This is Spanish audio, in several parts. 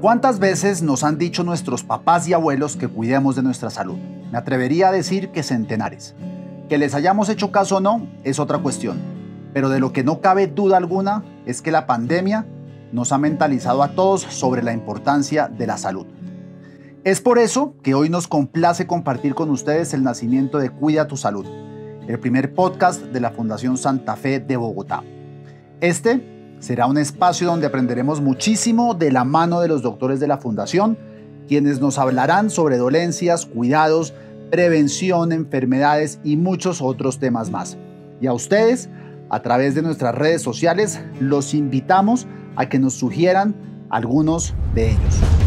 ¿Cuántas veces nos han dicho nuestros papás y abuelos que cuidemos de nuestra salud? Me atrevería a decir que centenares. Que les hayamos hecho caso o no es otra cuestión, pero de lo que no cabe duda alguna es que la pandemia nos ha mentalizado a todos sobre la importancia de la salud. Es por eso que hoy nos complace compartir con ustedes el nacimiento de Cuida tu Salud, el primer podcast de la Fundación Santa Fe de Bogotá. Este Será un espacio donde aprenderemos muchísimo de la mano de los doctores de la Fundación, quienes nos hablarán sobre dolencias, cuidados, prevención, enfermedades y muchos otros temas más. Y a ustedes, a través de nuestras redes sociales, los invitamos a que nos sugieran algunos de ellos.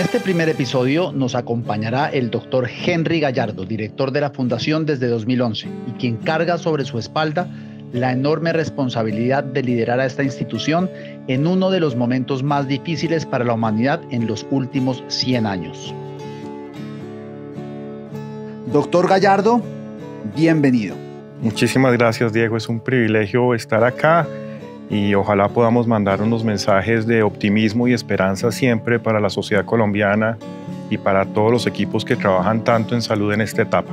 Este primer episodio nos acompañará el doctor Henry Gallardo, director de la Fundación desde 2011 y quien carga sobre su espalda la enorme responsabilidad de liderar a esta institución en uno de los momentos más difíciles para la humanidad en los últimos 100 años. Doctor Gallardo, bienvenido. Muchísimas gracias Diego, es un privilegio estar acá y ojalá podamos mandar unos mensajes de optimismo y esperanza siempre para la sociedad colombiana y para todos los equipos que trabajan tanto en salud en esta etapa.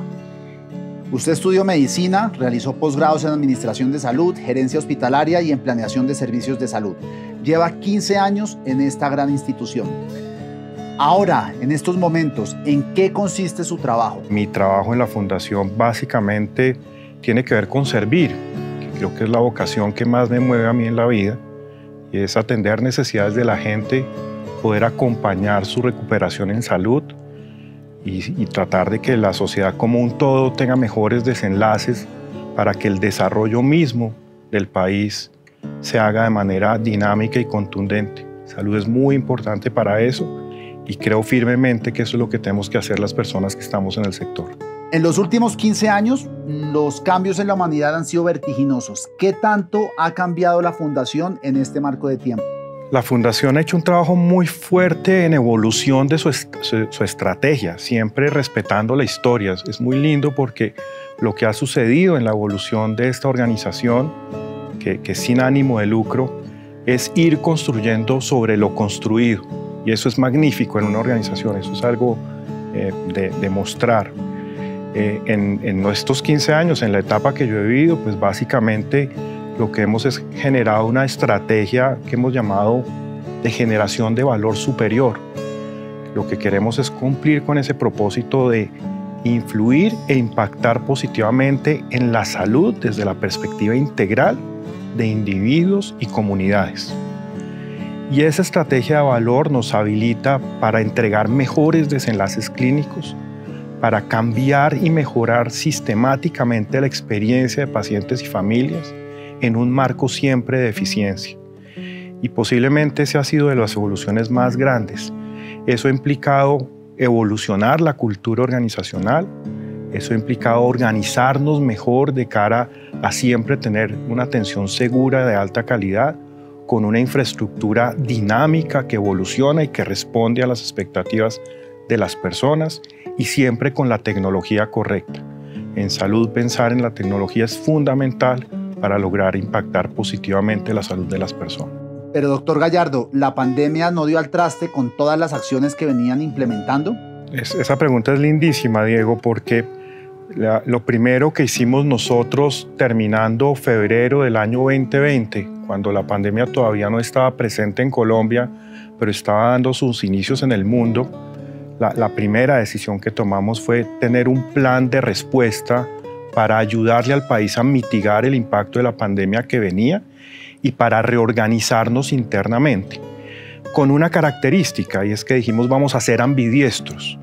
Usted estudió medicina, realizó posgrados en administración de salud, gerencia hospitalaria y en planeación de servicios de salud. Lleva 15 años en esta gran institución. Ahora, en estos momentos, ¿en qué consiste su trabajo? Mi trabajo en la fundación básicamente tiene que ver con servir, creo que es la vocación que más me mueve a mí en la vida, y es atender necesidades de la gente, poder acompañar su recuperación en salud y, y tratar de que la sociedad como un todo tenga mejores desenlaces para que el desarrollo mismo del país se haga de manera dinámica y contundente. Salud es muy importante para eso y creo firmemente que eso es lo que tenemos que hacer las personas que estamos en el sector. En los últimos 15 años, los cambios en la humanidad han sido vertiginosos. ¿Qué tanto ha cambiado la Fundación en este marco de tiempo? La Fundación ha hecho un trabajo muy fuerte en evolución de su, estrategia, siempre respetando la historia. Es muy lindo porque lo que ha sucedido en la evolución de esta organización, que, es sin ánimo de lucro, es ir construyendo sobre lo construido. Y eso es magnífico en una organización, eso es algo eh, de, de mostrar. Eh, en, en estos 15 años, en la etapa que yo he vivido, pues básicamente lo que hemos es generado una estrategia que hemos llamado de generación de valor superior. Lo que queremos es cumplir con ese propósito de influir e impactar positivamente en la salud desde la perspectiva integral de individuos y comunidades. Y esa estrategia de valor nos habilita para entregar mejores desenlaces clínicos, para cambiar y mejorar sistemáticamente la experiencia de pacientes y familias en un marco siempre de eficiencia. Y posiblemente ese ha sido de las evoluciones más grandes. Eso ha implicado evolucionar la cultura organizacional, eso ha implicado organizarnos mejor de cara a siempre tener una atención segura de alta calidad, con una infraestructura dinámica que evoluciona y que responde a las expectativas de las personas y siempre con la tecnología correcta. En salud pensar en la tecnología es fundamental para lograr impactar positivamente la salud de las personas. Pero doctor Gallardo, ¿la pandemia no dio al traste con todas las acciones que venían implementando? esa pregunta es lindísima, Diego, porque lo primero que hicimos nosotros terminando febrero del año 2020, cuando la pandemia todavía no estaba presente en Colombia, pero estaba dando sus inicios en el mundo, la, primera decisión que tomamos fue tener un plan de respuesta para ayudarle al país a mitigar el impacto de la pandemia que venía y para reorganizarnos internamente. Con una característica, y es que dijimos vamos a ser ambidiestros.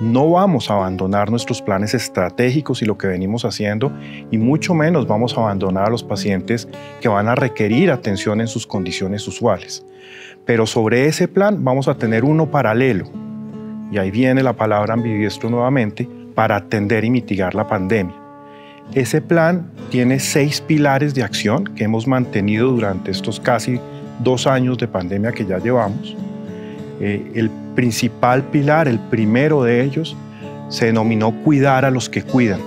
No vamos a abandonar nuestros planes estratégicos y lo que venimos haciendo, y mucho menos vamos a abandonar a los pacientes que van a requerir atención en sus condiciones usuales. Pero sobre ese plan vamos a tener uno paralelo, y ahí viene la palabra ambidiestro nuevamente, para atender y mitigar la pandemia. Ese plan tiene seis pilares de acción que hemos mantenido durante estos casi dos años de pandemia que ya llevamos. Eh, el principal pilar, el primero de ellos, se denominó cuidar a los que cuidan.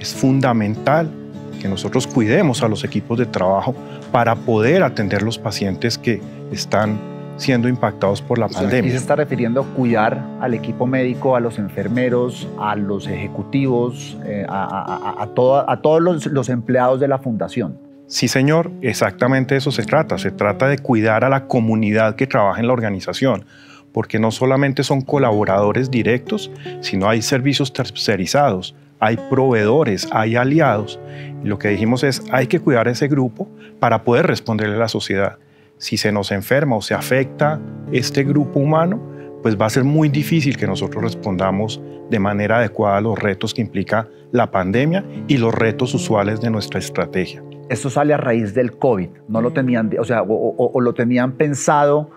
Es fundamental que nosotros cuidemos a los equipos de trabajo para poder atender los pacientes que están siendo impactados por la pandemia. ¿Y se está refiriendo a cuidar al equipo médico, a los enfermeros, a los ejecutivos, eh, a, a, todos los, los empleados de la fundación? Sí, señor, exactamente eso se trata. Se trata de cuidar a la comunidad que trabaja en la organización, porque no solamente son colaboradores directos, sino hay servicios tercerizados, hay proveedores, hay aliados. Y lo que dijimos es, hay que cuidar a ese grupo para poder responderle a la sociedad si se nos enferma o se afecta este grupo humano, pues va a ser muy difícil que nosotros respondamos de manera adecuada a los retos que implica la pandemia y los retos usuales de nuestra estrategia. Esto sale a raíz del COVID, no lo tenían, o sea, o lo tenían pensado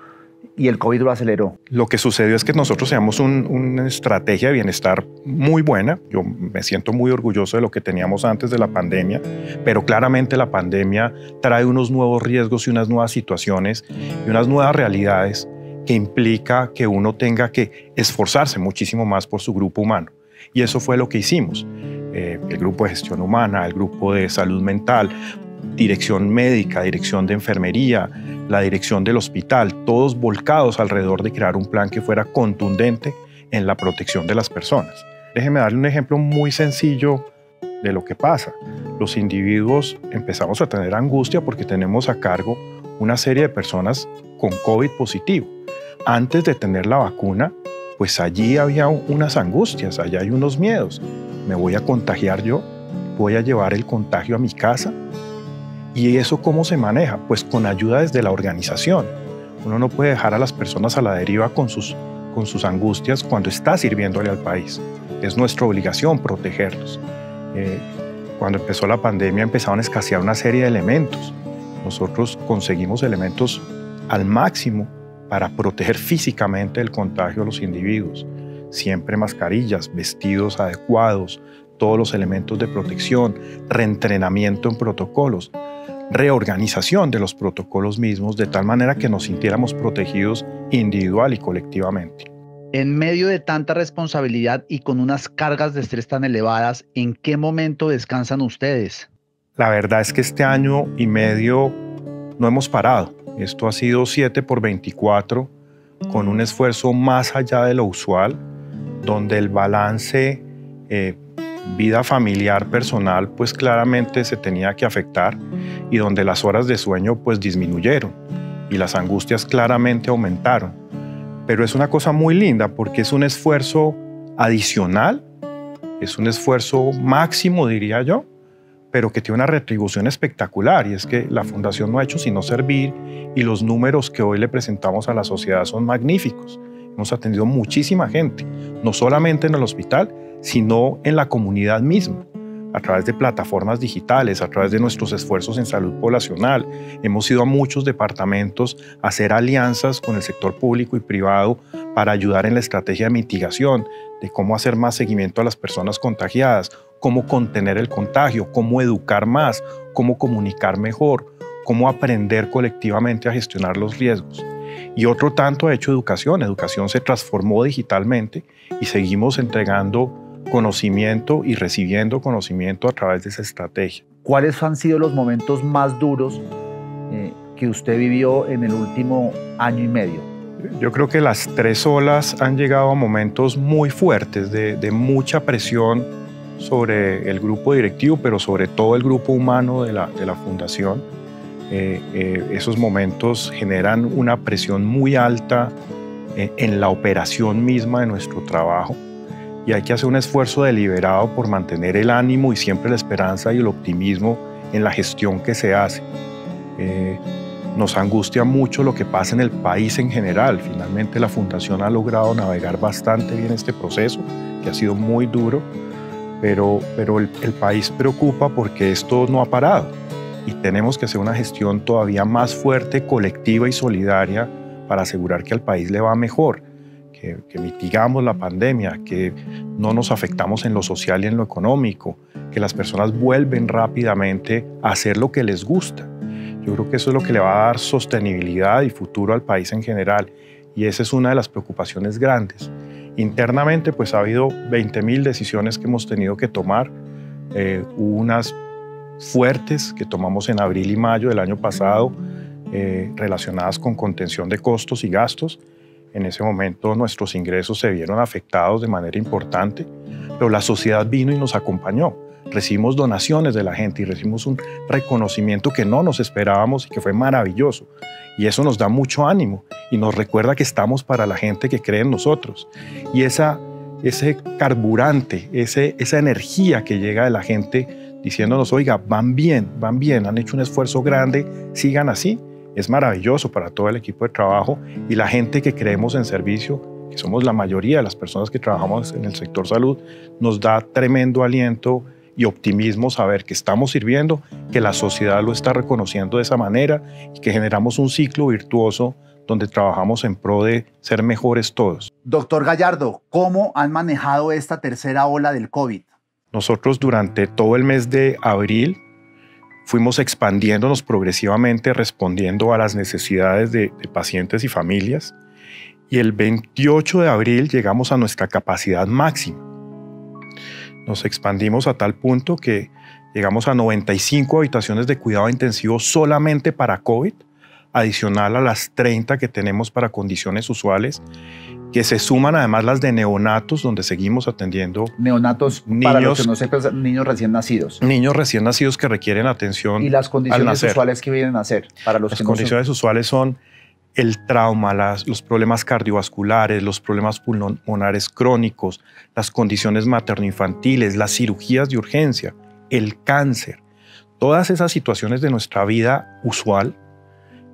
y el COVID lo aceleró. Lo que sucedió es que nosotros teníamos una estrategia de bienestar muy buena. Yo me siento muy orgulloso de lo que teníamos antes de la pandemia, pero claramente la pandemia trae unos nuevos riesgos y unas nuevas situaciones y unas nuevas realidades que implica que uno tenga que esforzarse muchísimo más por su grupo humano. Y eso fue lo que hicimos. Eh, el grupo de gestión humana, el grupo de salud mental, dirección médica, dirección de enfermería, la dirección del hospital, todos volcados alrededor de crear un plan que fuera contundente en la protección de las personas. Déjeme darle un ejemplo muy sencillo de lo que pasa. Los individuos empezamos a tener angustia porque tenemos a cargo una serie de personas con COVID positivo. Antes de tener la vacuna, pues allí había unas angustias, allá hay unos miedos. ¿Me voy a contagiar yo? ¿Voy a llevar el contagio a mi casa? ¿Y eso cómo se maneja? Pues con ayuda desde la organización. Uno no puede dejar a las personas a la deriva con sus, con sus angustias cuando está sirviéndole al país. Es nuestra obligación protegerlos. Eh, cuando empezó la pandemia empezaron a escasear una serie de elementos. Nosotros conseguimos elementos al máximo para proteger físicamente el contagio a los individuos. Siempre mascarillas, vestidos adecuados, todos los elementos de protección, reentrenamiento en protocolos reorganización de los protocolos mismos de tal manera que nos sintiéramos protegidos individual y colectivamente. En medio de tanta responsabilidad y con unas cargas de estrés tan elevadas, ¿en qué momento descansan ustedes? La verdad es que este año y medio no hemos parado. Esto ha sido 7 por 24 con un esfuerzo más allá de lo usual, donde el balance eh, vida familiar, personal, pues claramente se tenía que afectar y donde las horas de sueño pues disminuyeron y las angustias claramente aumentaron. Pero es una cosa muy linda porque es un esfuerzo adicional, es un esfuerzo máximo, diría yo, pero que tiene una retribución espectacular y es que la fundación no ha hecho sino servir y los números que hoy le presentamos a la sociedad son magníficos. Hemos atendido muchísima gente, no solamente en el hospital, sino en la comunidad misma a través de plataformas digitales, a través de nuestros esfuerzos en salud poblacional. Hemos ido a muchos departamentos a hacer alianzas con el sector público y privado para ayudar en la estrategia de mitigación, de cómo hacer más seguimiento a las personas contagiadas, cómo contener el contagio, cómo educar más, cómo comunicar mejor, cómo aprender colectivamente a gestionar los riesgos. Y otro tanto ha hecho educación. Educación se transformó digitalmente y seguimos entregando conocimiento y recibiendo conocimiento a través de esa estrategia. ¿Cuáles han sido los momentos más duros eh, que usted vivió en el último año y medio? Yo creo que las tres olas han llegado a momentos muy fuertes de, mucha presión sobre el grupo directivo, pero sobre todo el grupo humano de la, de la fundación. Eh, eh, esos momentos generan una presión muy alta en la operación misma de nuestro trabajo hay que hacer un esfuerzo deliberado por mantener el ánimo y siempre la esperanza y el optimismo en la gestión que se hace. Eh, nos angustia mucho lo que pasa en el país en general. Finalmente la Fundación ha logrado navegar bastante bien este proceso, que ha sido muy duro, pero, pero el, el país preocupa porque esto no ha parado y tenemos que hacer una gestión todavía más fuerte, colectiva y solidaria para asegurar que al país le va mejor que, mitigamos la pandemia, que no nos afectamos en lo social y en lo económico, que las personas vuelven rápidamente a hacer lo que les gusta. Yo creo que eso es lo que le va a dar sostenibilidad y futuro al país en general. Y esa es una de las preocupaciones grandes. Internamente, pues ha habido 20.000 decisiones que hemos tenido que tomar. Eh, unas fuertes que tomamos en abril y mayo del año pasado eh, relacionadas con contención de costos y gastos. En ese momento nuestros ingresos se vieron afectados de manera importante, pero la sociedad vino y nos acompañó. Recibimos donaciones de la gente y recibimos un reconocimiento que no nos esperábamos y que fue maravilloso. Y eso nos da mucho ánimo y nos recuerda que estamos para la gente que cree en nosotros. Y esa, ese carburante, ese, esa energía que llega de la gente diciéndonos, oiga, van bien, van bien, han hecho un esfuerzo grande, sigan así, es maravilloso para todo el equipo de trabajo y la gente que creemos en servicio, que somos la mayoría de las personas que trabajamos en el sector salud, nos da tremendo aliento y optimismo saber que estamos sirviendo, que la sociedad lo está reconociendo de esa manera y que generamos un ciclo virtuoso donde trabajamos en pro de ser mejores todos. Doctor Gallardo, ¿cómo han manejado esta tercera ola del COVID? Nosotros durante todo el mes de abril fuimos expandiéndonos progresivamente respondiendo a las necesidades de, pacientes y familias y el 28 de abril llegamos a nuestra capacidad máxima. Nos expandimos a tal punto que llegamos a 95 habitaciones de cuidado intensivo solamente para COVID, adicional a las 30 que tenemos para condiciones usuales que se suman además las de neonatos, donde seguimos atendiendo neonatos, niños, para los que no sepan, niños recién nacidos. Niños recién nacidos que requieren atención. Y las condiciones usuales que vienen a ser para los las que condiciones no usuales son el trauma, las, los problemas cardiovasculares, los problemas pulmonares crónicos, las condiciones materno-infantiles, las cirugías de urgencia, el cáncer. Todas esas situaciones de nuestra vida usual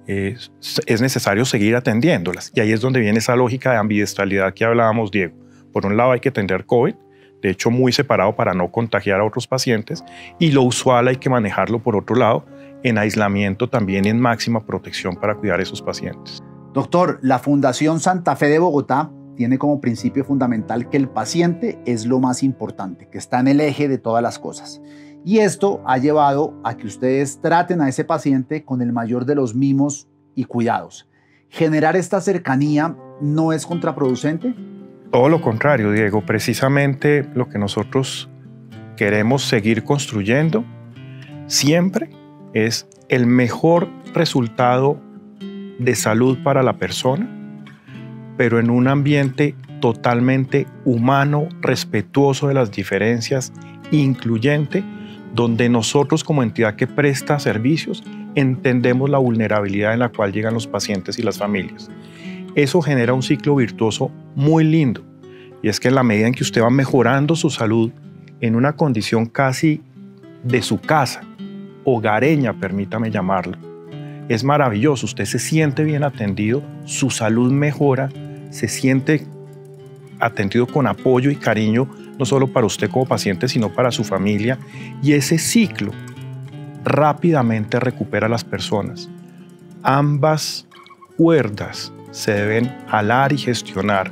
es, necesario seguir atendiéndolas. Y ahí es donde viene esa lógica de ambidestralidad que hablábamos, Diego. Por un lado hay que atender COVID, de hecho muy separado para no contagiar a otros pacientes, y lo usual hay que manejarlo por otro lado, en aislamiento también en máxima protección para cuidar a esos pacientes. Doctor, la Fundación Santa Fe de Bogotá tiene como principio fundamental que el paciente es lo más importante, que está en el eje de todas las cosas. Y esto ha llevado a que ustedes traten a ese paciente con el mayor de los mimos y cuidados. ¿Generar esta cercanía no es contraproducente? Todo lo contrario, Diego. Precisamente lo que nosotros queremos seguir construyendo siempre es el mejor resultado de salud para la persona, pero en un ambiente totalmente humano, respetuoso de las diferencias, incluyente donde nosotros como entidad que presta servicios entendemos la vulnerabilidad en la cual llegan los pacientes y las familias. Eso genera un ciclo virtuoso muy lindo y es que en la medida en que usted va mejorando su salud en una condición casi de su casa, hogareña, permítame llamarlo, es maravilloso, usted se siente bien atendido, su salud mejora, se siente atendido con apoyo y cariño no solo para usted como paciente, sino para su familia. Y ese ciclo rápidamente recupera a las personas. Ambas cuerdas se deben jalar y gestionar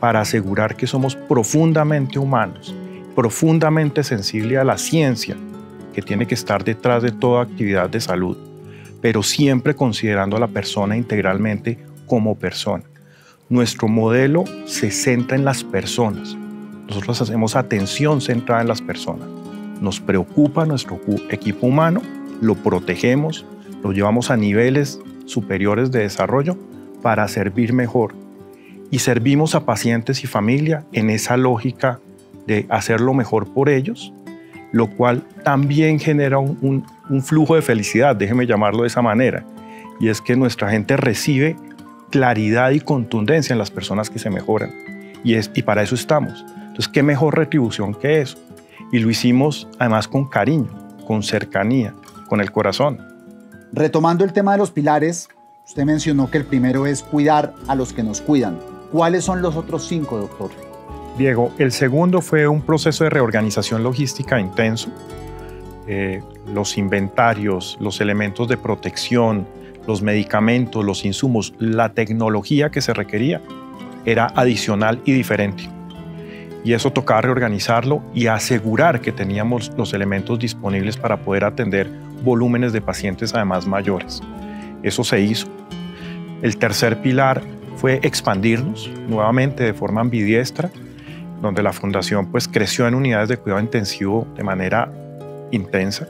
para asegurar que somos profundamente humanos, profundamente sensibles a la ciencia que tiene que estar detrás de toda actividad de salud, pero siempre considerando a la persona integralmente como persona. Nuestro modelo se centra en las personas, nosotros hacemos atención centrada en las personas. Nos preocupa nuestro equipo humano, lo protegemos, lo llevamos a niveles superiores de desarrollo para servir mejor. Y servimos a pacientes y familia en esa lógica de hacerlo mejor por ellos, lo cual también genera un, un flujo de felicidad, déjeme llamarlo de esa manera. Y es que nuestra gente recibe claridad y contundencia en las personas que se mejoran. Y, es, y para eso estamos. Entonces, ¿qué mejor retribución que eso? Y lo hicimos además con cariño, con cercanía, con el corazón. Retomando el tema de los pilares, usted mencionó que el primero es cuidar a los que nos cuidan. ¿Cuáles son los otros cinco, doctor? Diego, el segundo fue un proceso de reorganización logística intenso. Eh, los inventarios, los elementos de protección, los medicamentos, los insumos, la tecnología que se requería era adicional y diferente y eso tocaba reorganizarlo y asegurar que teníamos los elementos disponibles para poder atender volúmenes de pacientes además mayores. Eso se hizo. El tercer pilar fue expandirnos nuevamente de forma ambidiestra, donde la fundación pues creció en unidades de cuidado intensivo de manera intensa.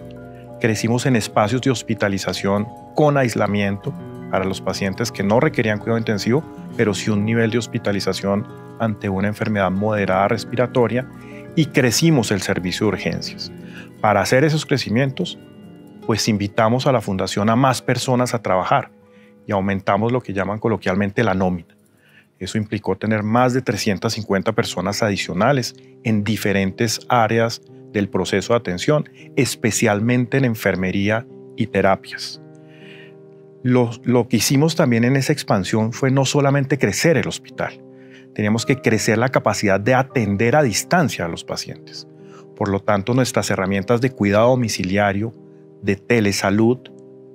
crecimos en espacios de hospitalización con aislamiento para los pacientes que no requerían cuidado intensivo, pero sí un nivel de hospitalización ante una enfermedad moderada respiratoria y crecimos el servicio de urgencias. Para hacer esos crecimientos, pues invitamos a la fundación a más personas a trabajar y aumentamos lo que llaman coloquialmente la nómina. Eso implicó tener más de 350 personas adicionales en diferentes áreas del proceso de atención, especialmente en enfermería y terapias. Lo, lo, que hicimos también en esa expansión fue no solamente crecer el hospital, teníamos que crecer la capacidad de atender a distancia a los pacientes. Por lo tanto, nuestras herramientas de cuidado domiciliario, de telesalud,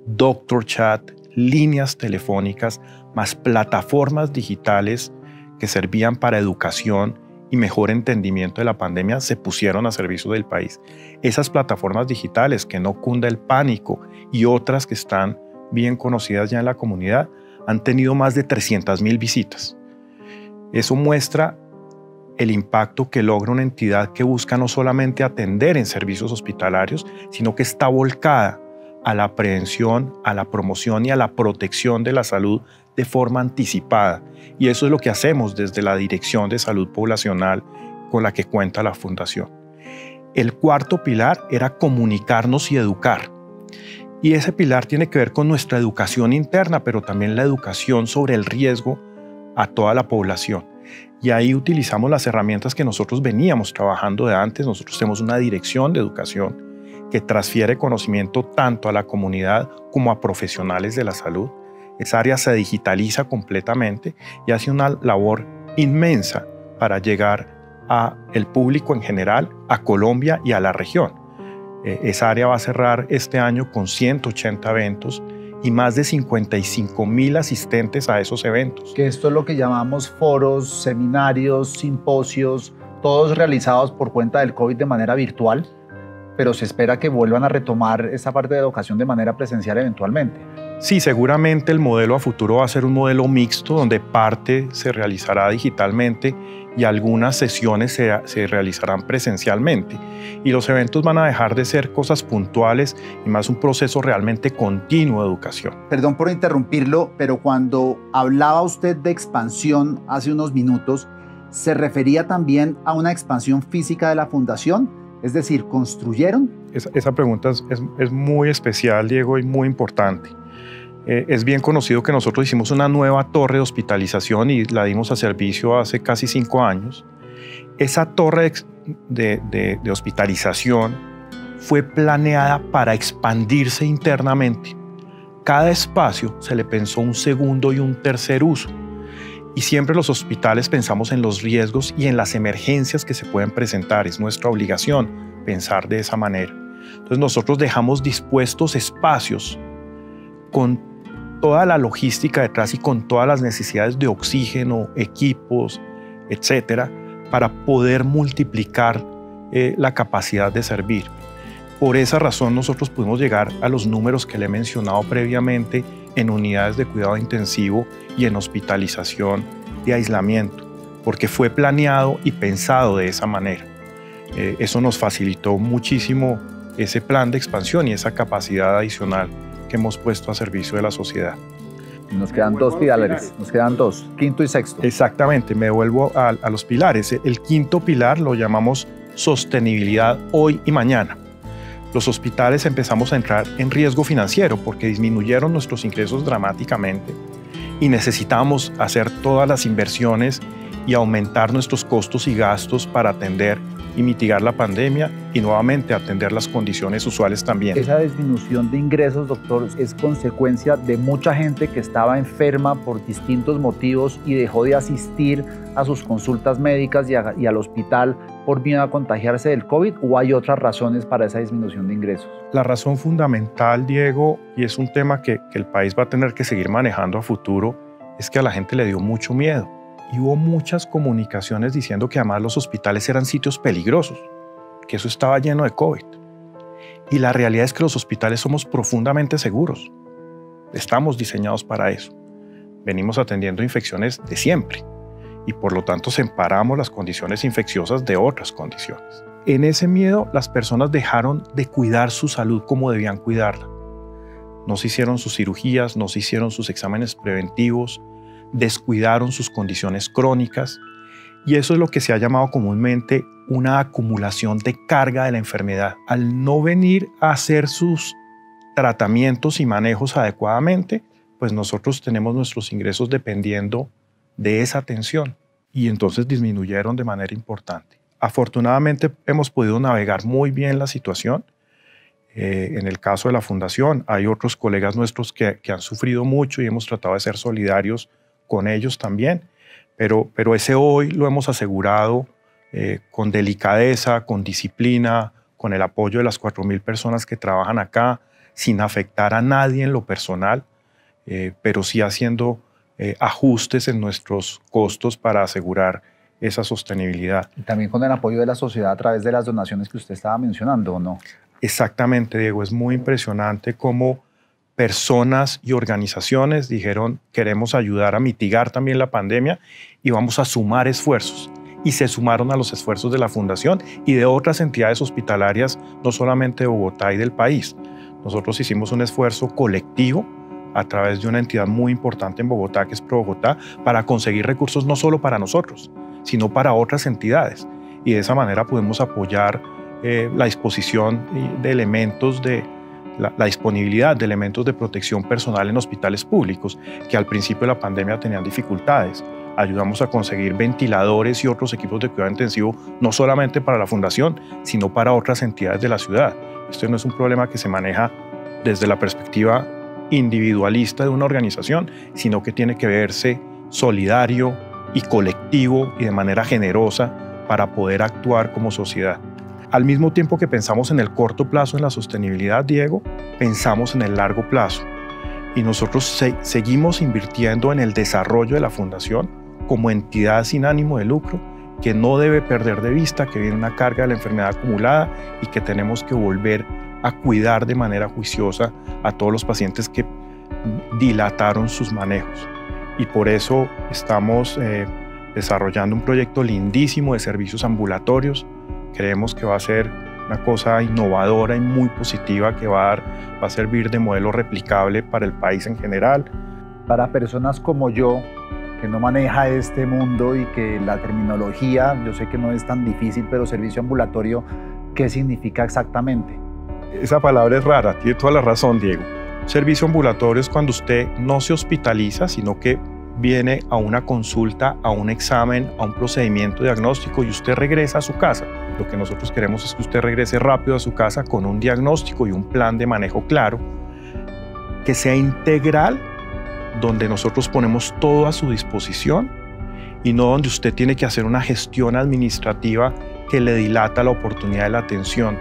doctor chat, líneas telefónicas, más plataformas digitales que servían para educación y mejor entendimiento de la pandemia se pusieron a servicio del país. Esas plataformas digitales que no cunda el pánico y otras que están bien conocidas ya en la comunidad han tenido más de 300 mil visitas. Eso muestra el impacto que logra una entidad que busca no solamente atender en servicios hospitalarios, sino que está volcada a la prevención, a la promoción y a la protección de la salud de forma anticipada. Y eso es lo que hacemos desde la Dirección de Salud Poblacional con la que cuenta la Fundación. El cuarto pilar era comunicarnos y educar. Y ese pilar tiene que ver con nuestra educación interna, pero también la educación sobre el riesgo a toda la población. Y ahí utilizamos las herramientas que nosotros veníamos trabajando de antes. Nosotros tenemos una dirección de educación que transfiere conocimiento tanto a la comunidad como a profesionales de la salud. Esa área se digitaliza completamente y hace una labor inmensa para llegar a el público en general, a Colombia y a la región. Eh, esa área va a cerrar este año con 180 eventos y más de 55 mil asistentes a esos eventos. Que esto es lo que llamamos foros, seminarios, simposios, todos realizados por cuenta del COVID de manera virtual pero se espera que vuelvan a retomar esa parte de educación de manera presencial eventualmente. Sí, seguramente el modelo a futuro va a ser un modelo mixto donde parte se realizará digitalmente y algunas sesiones se, se, realizarán presencialmente. Y los eventos van a dejar de ser cosas puntuales y más un proceso realmente continuo de educación. Perdón por interrumpirlo, pero cuando hablaba usted de expansión hace unos minutos, ¿se refería también a una expansión física de la fundación? Es decir, ¿construyeron? Esa, pregunta es, muy especial, Diego, y muy importante. Eh, es bien conocido que nosotros hicimos una nueva torre de hospitalización y la dimos a servicio hace casi cinco años. Esa torre de, de hospitalización fue planeada para expandirse internamente. Cada espacio se le pensó un segundo y un tercer uso. Y siempre los hospitales pensamos en los riesgos y en las emergencias que se pueden presentar. Es nuestra obligación pensar de esa manera. Entonces nosotros dejamos dispuestos espacios con toda la logística detrás y con todas las necesidades de oxígeno, equipos, etcétera, para poder multiplicar eh, la capacidad de servir. Por esa razón nosotros pudimos llegar a los números que le he mencionado previamente en unidades de cuidado intensivo y en hospitalización y aislamiento, porque fue planeado y pensado de esa manera. Eh, eso nos facilitó muchísimo ese plan de expansión y esa capacidad adicional que hemos puesto a servicio de la sociedad. Nos quedan dos pilares, nos quedan dos, quinto y sexto. Exactamente, me vuelvo a, a los pilares. El quinto pilar lo llamamos sostenibilidad hoy y mañana los hospitales empezamos a entrar en riesgo financiero porque disminuyeron nuestros ingresos dramáticamente y necesitamos hacer todas las inversiones y aumentar nuestros costos y gastos para atender y mitigar la pandemia y nuevamente atender las condiciones usuales también. Esa disminución de ingresos, doctor, es consecuencia de mucha gente que estaba enferma por distintos motivos y dejó de asistir a sus consultas médicas y, al hospital por miedo a contagiarse del COVID o hay otras razones para esa disminución de ingresos? La razón fundamental, Diego, y es un tema que, que el país va a tener que seguir manejando a futuro, es que a la gente le dio mucho miedo hubo muchas comunicaciones diciendo que además los hospitales eran sitios peligrosos, que eso estaba lleno de COVID. Y la realidad es que los hospitales somos profundamente seguros. Estamos diseñados para eso. Venimos atendiendo infecciones de siempre y por lo tanto separamos las condiciones infecciosas de otras condiciones. en ese miedo las personas dejaron de cuidar su salud como debían cuidarla. No se hicieron sus cirugías, no se hicieron sus exámenes preventivos, descuidaron sus condiciones crónicas y eso es lo que se ha llamado comúnmente una acumulación de carga de la enfermedad. Al no venir a hacer sus tratamientos y manejos adecuadamente, pues nosotros tenemos nuestros ingresos dependiendo de esa atención y entonces disminuyeron de manera importante. Afortunadamente hemos podido navegar muy bien la situación. Eh, en el caso de la fundación, hay otros colegas nuestros que, han sufrido mucho y hemos tratado de ser solidarios con ellos también, pero, pero ese hoy lo hemos asegurado eh, con delicadeza, con disciplina, con el apoyo de las 4.000 personas que trabajan acá, sin afectar a nadie en lo personal, eh, pero sí haciendo ajustes en nuestros costos para asegurar esa sostenibilidad. Y también con el apoyo de la sociedad a través de las donaciones que usted estaba mencionando, ¿o no? Exactamente, Diego. Es muy impresionante cómo personas y organizaciones dijeron queremos ayudar a mitigar también la pandemia y vamos a sumar esfuerzos. Y se sumaron a los esfuerzos de la Fundación y de otras entidades hospitalarias, no solamente de Bogotá y del país. Nosotros hicimos un esfuerzo colectivo a través de una entidad muy importante en Bogotá, que es Pro Bogotá, para conseguir recursos no solo para nosotros, sino para otras entidades. Y de esa manera podemos apoyar eh, la disposición de elementos de la, disponibilidad de elementos de protección personal en hospitales públicos, que al principio de la pandemia tenían dificultades. Ayudamos a conseguir ventiladores y otros equipos de cuidado intensivo, no solamente para la fundación, sino para otras entidades de la ciudad. Esto no es un problema que se maneja desde la perspectiva individualista de una organización, sino que tiene que verse solidario, y colectivo y de manera generosa para poder actuar como sociedad. Al mismo tiempo que pensamos en el corto plazo en la sostenibilidad, Diego, pensamos en el largo plazo. Y nosotros seguimos invirtiendo en el desarrollo de la fundación como entidad sin ánimo de lucro que no debe perder de vista que viene una carga de la enfermedad acumulada y que tenemos que volver a cuidar de manera juiciosa a todos los pacientes que dilataron sus manejos y por eso estamos eh, desarrollando un proyecto lindísimo de servicios ambulatorios. Creemos que va a ser una cosa innovadora y muy positiva que va a, va a servir de modelo replicable para el país en general. Para personas como yo, que no maneja este mundo y que la terminología, yo sé que no es tan difícil, pero servicio ambulatorio, ¿qué significa exactamente? Esa palabra es rara, tiene toda la razón, Diego. Servicio ambulatorio es cuando usted no se hospitaliza, sino que viene a una consulta, a un examen, a un procedimiento diagnóstico y usted regresa a su casa. Lo que nosotros queremos es que usted regrese rápido a su casa con un diagnóstico y un plan de manejo claro, que sea integral, donde nosotros ponemos todo a su disposición y no donde usted tiene que hacer una gestión administrativa que le dilata la oportunidad de la atención.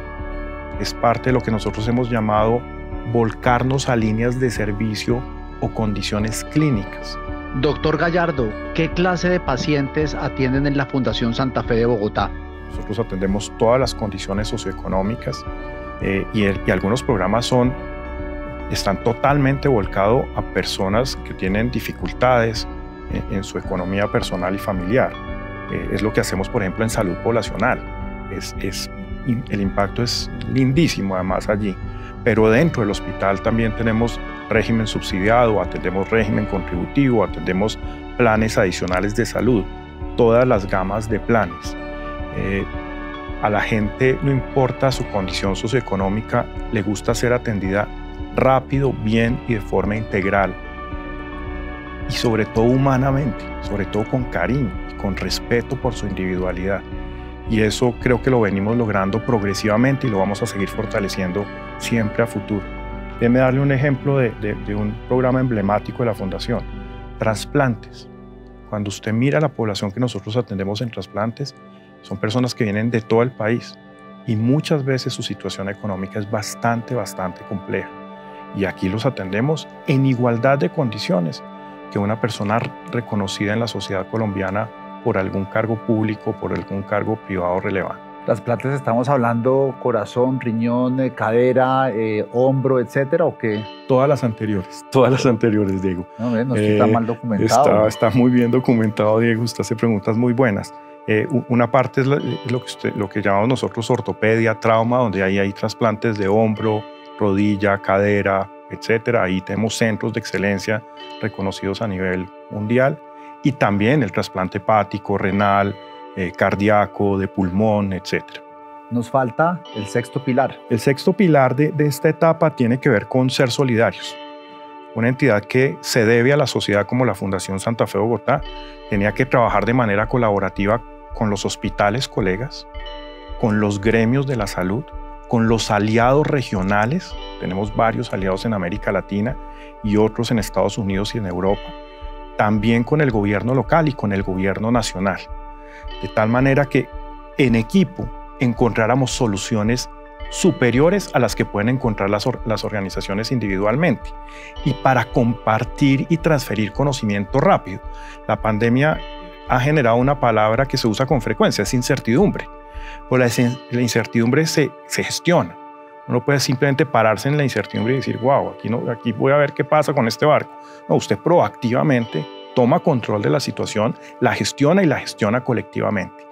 Es parte de lo que nosotros hemos llamado volcarnos a líneas de servicio o condiciones clínicas. Doctor Gallardo, ¿qué clase de pacientes atienden en la Fundación Santa Fe de Bogotá? Nosotros atendemos todas las condiciones socioeconómicas eh, y, algunos programas son, están totalmente volcados a personas que tienen dificultades en, su economía personal y familiar. Eh, es lo que hacemos, por ejemplo, en salud poblacional. Es, es, el impacto es lindísimo además allí pero dentro del hospital también tenemos régimen subsidiado, atendemos régimen contributivo, atendemos planes adicionales de salud, todas las gamas de planes. Eh, a la gente no importa su condición socioeconómica, le gusta ser atendida rápido, bien y de forma integral. Y sobre todo humanamente, sobre todo con cariño y con respeto por su individualidad. Y eso creo que lo venimos logrando progresivamente y lo vamos a seguir fortaleciendo siempre a futuro. Déjeme darle un ejemplo de, un programa emblemático de la Fundación, trasplantes. Cuando usted mira la población que nosotros atendemos en trasplantes, son personas que vienen de todo el país y muchas veces su situación económica es bastante, bastante compleja. Y aquí los atendemos en igualdad de condiciones que una persona reconocida en la sociedad colombiana por algún cargo público, por algún cargo privado relevante. Las plantas estamos hablando corazón, riñón, eh, cadera, eh, hombro, etcétera, ¿o qué? Todas las anteriores, todas las anteriores, Diego. No, no está eh, mal documentado. Está, está, muy bien documentado, Diego. Usted hace preguntas muy buenas. Eh, una parte es lo, que, lo que llamamos nosotros ortopedia, trauma, donde ahí hay trasplantes de hombro, rodilla, cadera, etcétera. Ahí tenemos centros de excelencia reconocidos a nivel mundial y también el trasplante hepático, renal, eh, cardíaco, de pulmón, etcétera. Nos falta el sexto pilar. El sexto pilar de, de esta etapa tiene que ver con ser solidarios. Una entidad que se debe a la sociedad como la Fundación Santa Fe Bogotá tenía que trabajar de manera colaborativa con los hospitales colegas, con los gremios de la salud, con los aliados regionales, tenemos varios aliados en América Latina y otros en Estados Unidos y en Europa, también con el gobierno local y con el gobierno nacional, de tal manera que en equipo encontráramos soluciones superiores a las que pueden encontrar las, organizaciones individualmente y para compartir y transferir conocimiento rápido. La pandemia ha generado una palabra que se usa con frecuencia, es incertidumbre. Pues la, incertidumbre se, se gestiona. Uno puede simplemente pararse en la incertidumbre y decir, wow, aquí, no, aquí voy a ver qué pasa con este barco. No, usted proactivamente toma control de la situación, la gestiona y la gestiona colectivamente.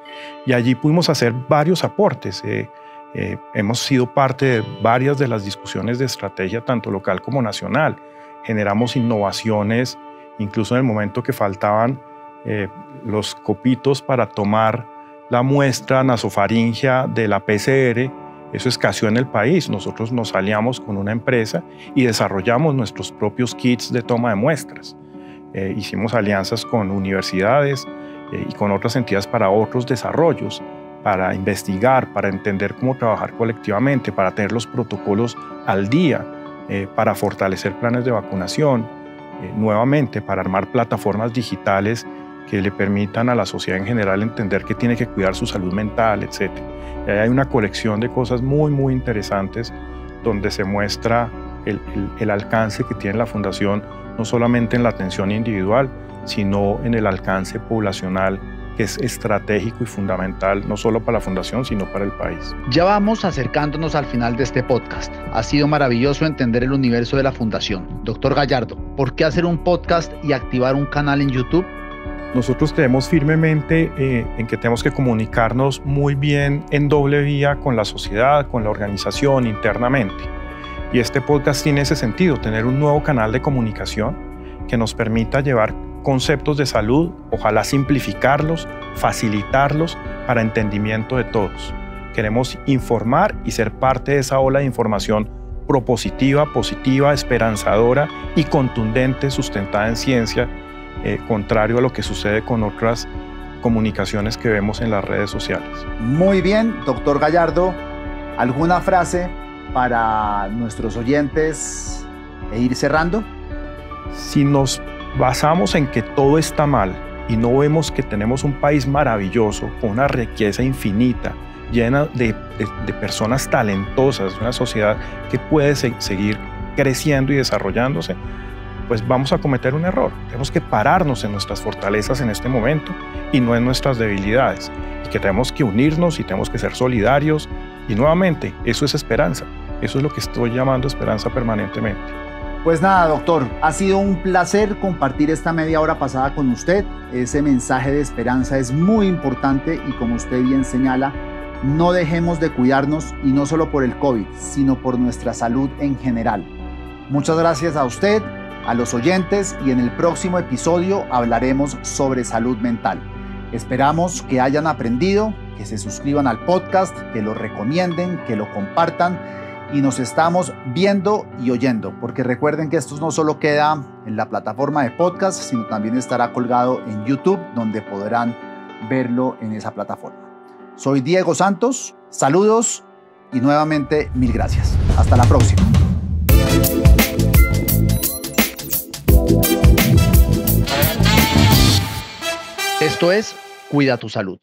Y allí pudimos hacer varios aportes. Eh, eh, hemos sido parte de varias de las discusiones de estrategia, tanto local como nacional. Generamos innovaciones, incluso en el momento que faltaban eh, los copitos para tomar la muestra nasofaringea de la PCR. Eso escaseó en el país. Nosotros nos aliamos con una empresa y desarrollamos nuestros propios kits de toma de muestras. Eh, hicimos alianzas con universidades y con otras entidades para otros desarrollos para investigar, para entender cómo trabajar colectivamente, para tener los protocolos al día, eh, para fortalecer planes de vacunación, eh, nuevamente para armar plataformas digitales que le permitan a la sociedad en general entender que tiene que cuidar su salud mental, etc. Y hay una colección de cosas muy, muy interesantes donde se muestra el, el alcance que tiene la Fundación, no solamente en la atención individual, sino en el alcance poblacional que es estratégico y fundamental no solo para la Fundación, sino para el país. Ya vamos acercándonos al final de este podcast. Ha sido maravilloso entender el universo de la Fundación. Doctor Gallardo, ¿por qué hacer un podcast y activar un canal en YouTube? Nosotros creemos firmemente eh, en que tenemos que comunicarnos muy bien en doble vía con la sociedad, con la organización, internamente. Y este podcast tiene ese sentido, tener un nuevo canal de comunicación que nos permita llevar conceptos de salud, ojalá simplificarlos, facilitarlos para entendimiento de todos. Queremos informar y ser parte de esa ola de información propositiva, positiva, esperanzadora y contundente, sustentada en ciencia, eh, contrario a lo que sucede con otras comunicaciones que vemos en las redes sociales. Muy bien, doctor Gallardo, ¿alguna frase para nuestros oyentes e ir cerrando? Si nos basamos en que todo está mal y no vemos que tenemos un país maravilloso, con una riqueza infinita, llena de, personas talentosas, una sociedad que puede seguir creciendo y desarrollándose, pues vamos a cometer un error. Tenemos que pararnos en nuestras fortalezas en este momento y no en nuestras debilidades. Y que tenemos que unirnos y tenemos que ser solidarios. Y nuevamente, eso es esperanza. Eso es lo que estoy llamando esperanza permanentemente. Pues nada, doctor, ha sido un placer compartir esta media hora pasada con usted. Ese mensaje de esperanza es muy importante y como usted bien señala, no dejemos de cuidarnos y no solo por el COVID, sino por nuestra salud en general. Muchas gracias a usted, a los oyentes y en el próximo episodio hablaremos sobre salud mental. Esperamos que hayan aprendido, que se suscriban al podcast, que lo recomienden, que lo compartan y nos estamos viendo y oyendo, porque recuerden que esto no solo queda en la plataforma de podcast, sino también estará colgado en YouTube, donde podrán verlo en esa plataforma. Soy Diego Santos, saludos y nuevamente mil gracias. Hasta la próxima. Esto es Cuida tu salud.